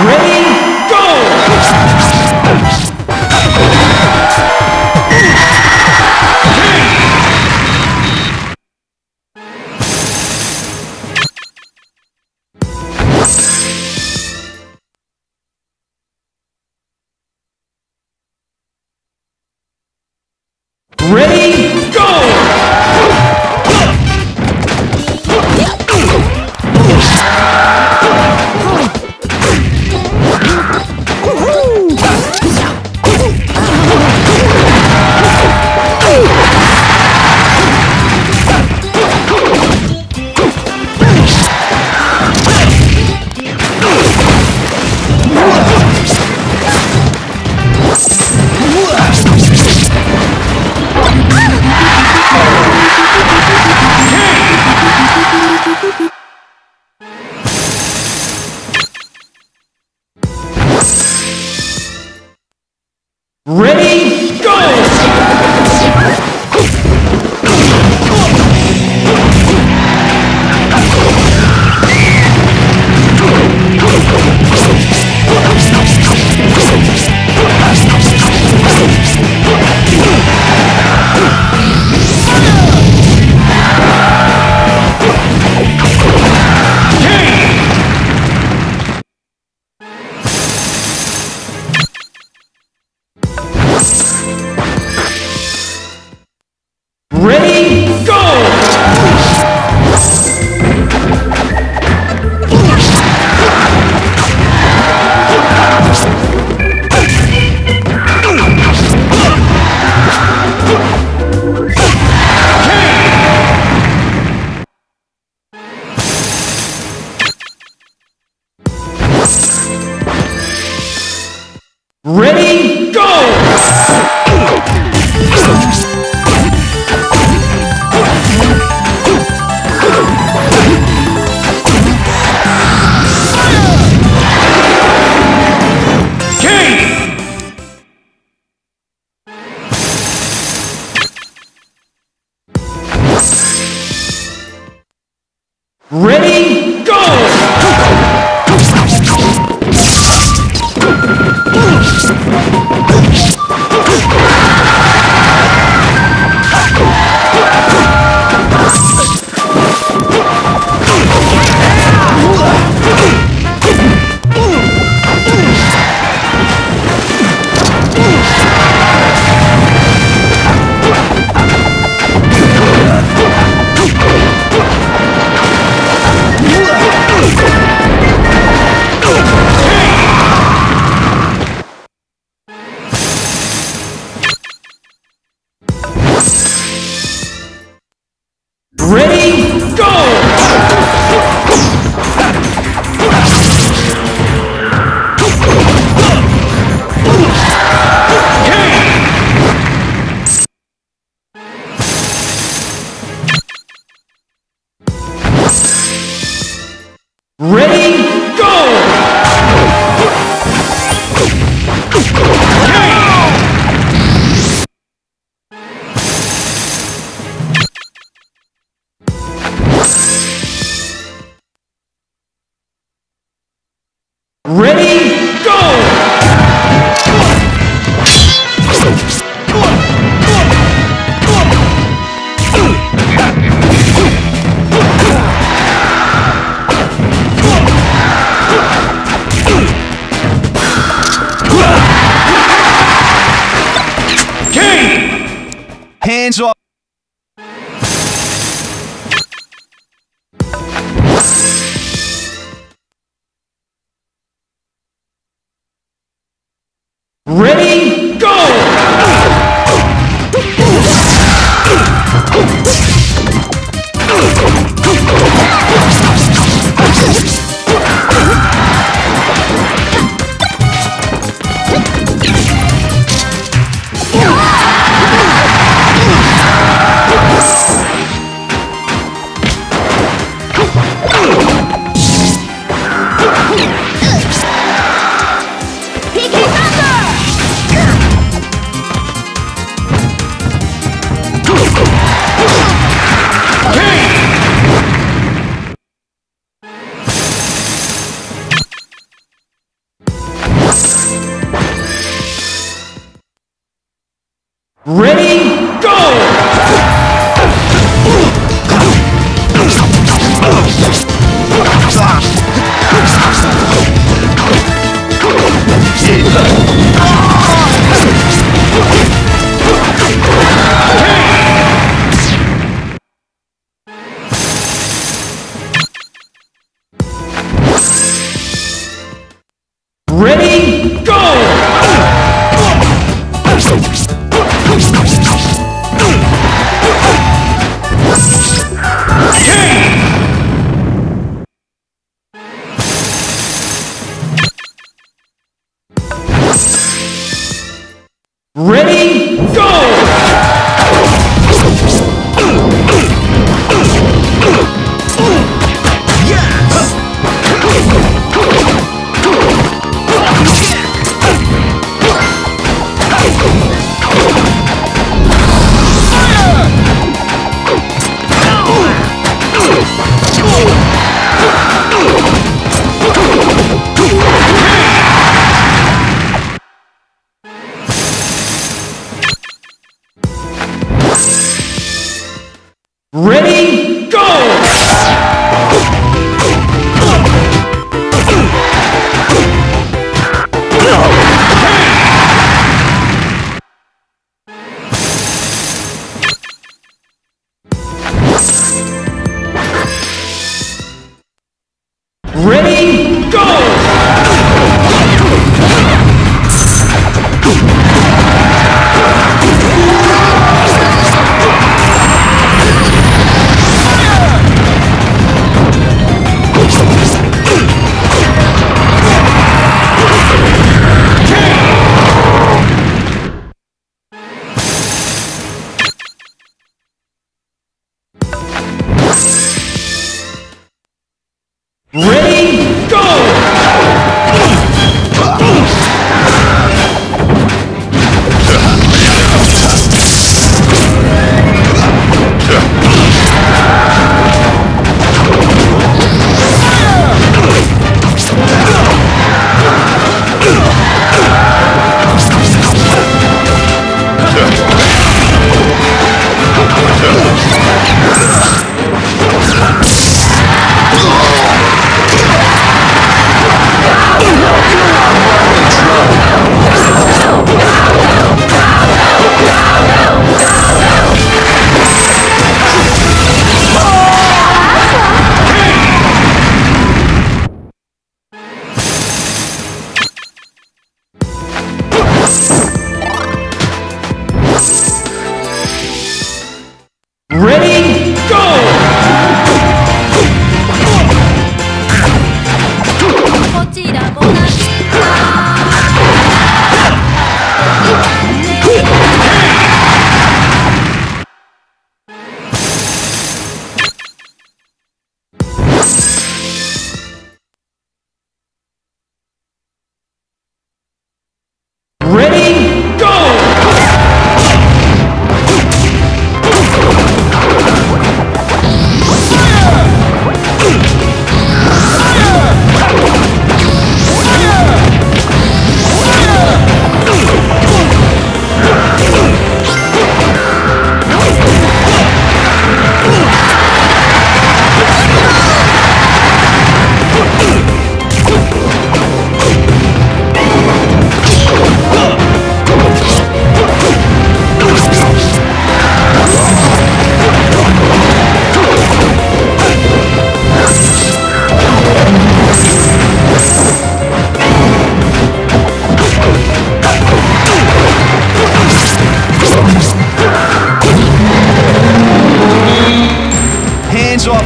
Peaky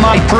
my prey!